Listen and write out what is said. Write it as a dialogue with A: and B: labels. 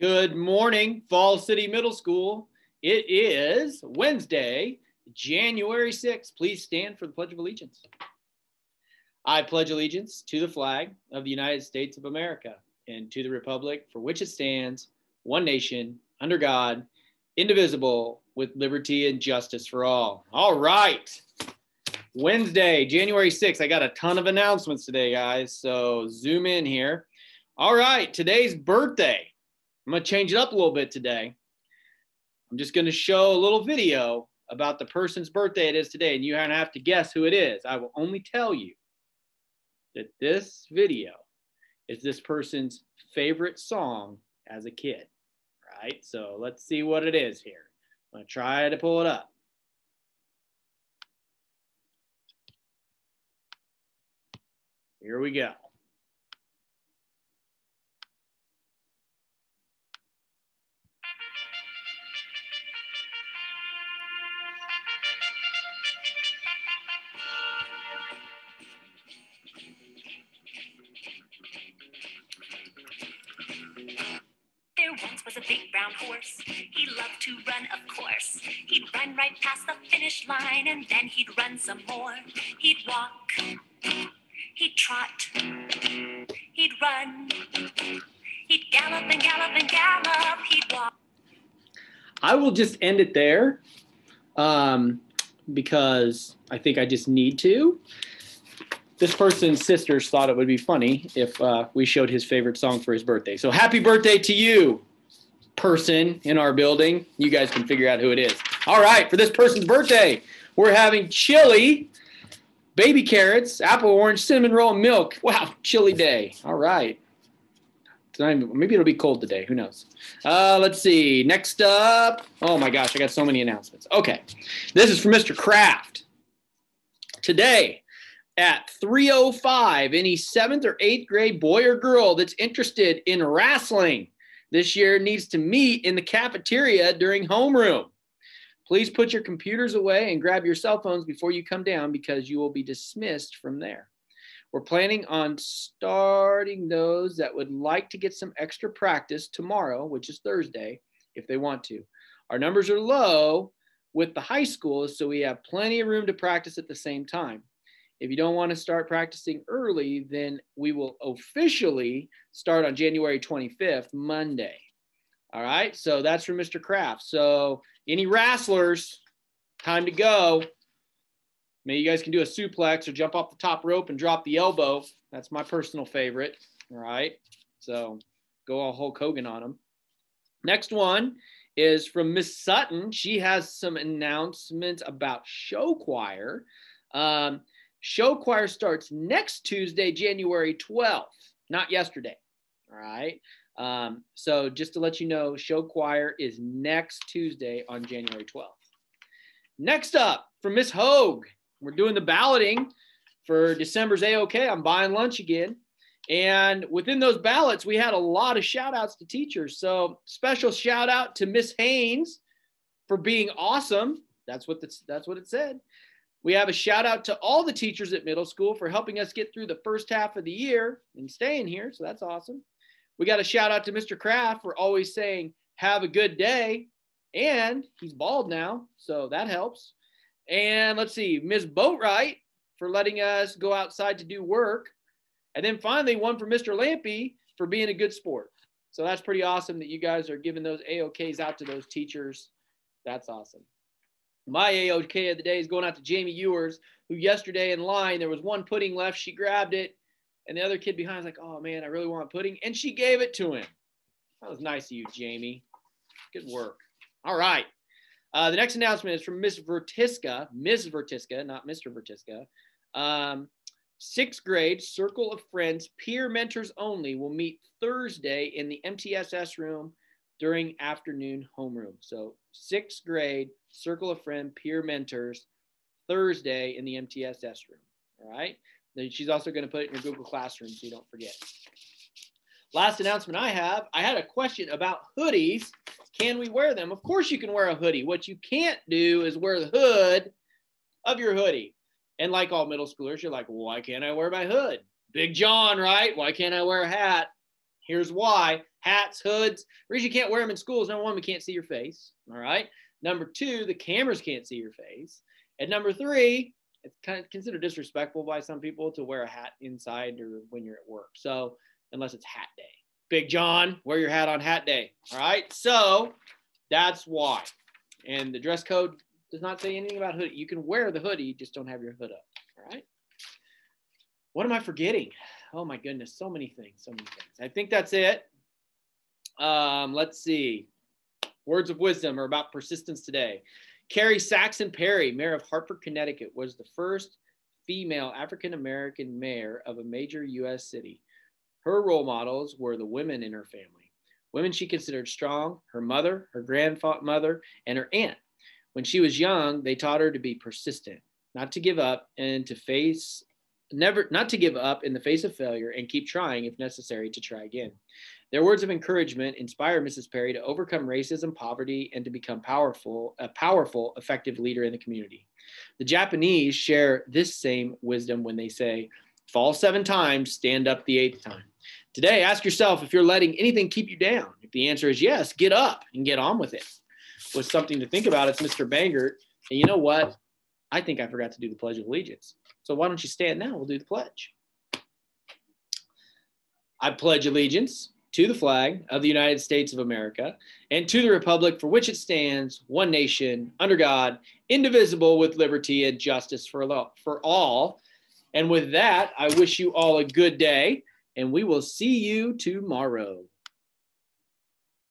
A: Good morning, Fall City Middle School. It is Wednesday, January 6th. Please stand for the Pledge of Allegiance. I pledge allegiance to the flag of the United States of America and to the Republic for which it stands, one nation, under God, indivisible, with liberty and justice for all. All right. Wednesday, January 6th. I got a ton of announcements today, guys. So zoom in here. All right. Today's birthday. I'm going to change it up a little bit today. I'm just going to show a little video about the person's birthday it is today, and you have to guess who it is. I will only tell you that this video is this person's favorite song as a kid, right? So let's see what it is here. I'm going to try to pull it up. Here we go.
B: Was a big brown horse. He loved to run, of course. He'd run right past the finish line and then he'd run some more. He'd walk, he'd trot, he'd run, he'd gallop and gallop and gallop, he'd walk.
A: I will just end it there um, because I think I just need to this person's sisters thought it would be funny if uh, we showed his favorite song for his birthday. So happy birthday to you, person in our building. You guys can figure out who it is. All right, for this person's birthday, we're having chili, baby carrots, apple orange, cinnamon roll, and milk. Wow, chilly day. All right. Maybe it'll be cold today. Who knows? Uh, let's see. Next up. Oh my gosh, I got so many announcements. Okay. This is for Mr. Kraft. Today, at 305 any seventh or eighth grade boy or girl that's interested in wrestling this year needs to meet in the cafeteria during homeroom. Please put your computers away and grab your cell phones before you come down because you will be dismissed from there. We're planning on starting those that would like to get some extra practice tomorrow, which is Thursday, if they want to. Our numbers are low with the high schools, so we have plenty of room to practice at the same time. If you don't want to start practicing early, then we will officially start on January 25th, Monday. All right, so that's from Mr. Kraft. So, any wrestlers, time to go. Maybe you guys can do a suplex or jump off the top rope and drop the elbow. That's my personal favorite. All right, so go all Hulk Hogan on them. Next one is from Miss Sutton. She has some announcements about show choir. Um, Show choir starts next Tuesday, January 12th, not yesterday. All right. Um, so just to let you know, show choir is next Tuesday on January 12th. Next up for Miss Hogue, we're doing the balloting for December's AOK. I'm buying lunch again. And within those ballots, we had a lot of shout outs to teachers. So special shout out to Miss Haynes for being awesome. That's what the, that's what it said. We have a shout out to all the teachers at middle school for helping us get through the first half of the year and staying here. So that's awesome. We got a shout out to Mr. Kraft for always saying, have a good day. And he's bald now. So that helps. And let's see, Ms. Boatwright for letting us go outside to do work. And then finally, one for Mr. Lampy for being a good sport. So that's pretty awesome that you guys are giving those AOKs out to those teachers. That's awesome. My AOK of the day is going out to Jamie Ewers, who yesterday in line, there was one pudding left. She grabbed it, and the other kid behind was like, oh man, I really want pudding. And she gave it to him. That was nice of you, Jamie. Good work. All right. Uh, the next announcement is from Miss Vertiska, Miss Vertiska, not Mr. Vertiska. Um, sixth grade Circle of Friends peer mentors only will meet Thursday in the MTSS room during afternoon homeroom. So sixth grade Circle of Friend Peer Mentors Thursday in the MTSS room. All right. Then she's also going to put it in your Google Classroom so you don't forget. Last announcement I have I had a question about hoodies. Can we wear them? Of course, you can wear a hoodie. What you can't do is wear the hood of your hoodie. And like all middle schoolers, you're like, well, why can't I wear my hood? Big John, right? Why can't I wear a hat? Here's why hats, hoods. The reason you can't wear them in schools number one, we can't see your face. All right. Number two, the cameras can't see your face. And number three, it's kind of considered disrespectful by some people to wear a hat inside or when you're at work. So, unless it's hat day. Big John, wear your hat on hat day. All right. So, that's why. And the dress code does not say anything about hoodie. You can wear the hoodie, just don't have your hood up. All right. What am I forgetting? Oh my goodness, so many things, so many things. I think that's it. Um, let's see. Words of wisdom are about persistence today. Carrie Saxon Perry, mayor of Hartford, Connecticut, was the first female African American mayor of a major U.S. city. Her role models were the women in her family, women she considered strong, her mother, her grandmother, and her aunt. When she was young, they taught her to be persistent, not to give up, and to face never not to give up in the face of failure and keep trying if necessary to try again. Their words of encouragement inspired Mrs. Perry to overcome racism, poverty, and to become powerful, a powerful, effective leader in the community. The Japanese share this same wisdom when they say, fall seven times, stand up the eighth time. Today, ask yourself if you're letting anything keep you down. If the answer is yes, get up and get on with it. With something to think about, it's Mr. Bangert. And you know what? I think I forgot to do the Pledge of Allegiance. So why don't you stand now? We'll do the pledge. I pledge allegiance to the flag of the United States of America and to the republic for which it stands, one nation, under God, indivisible with liberty and justice for all. And with that, I wish you all a good day, and we will see you tomorrow.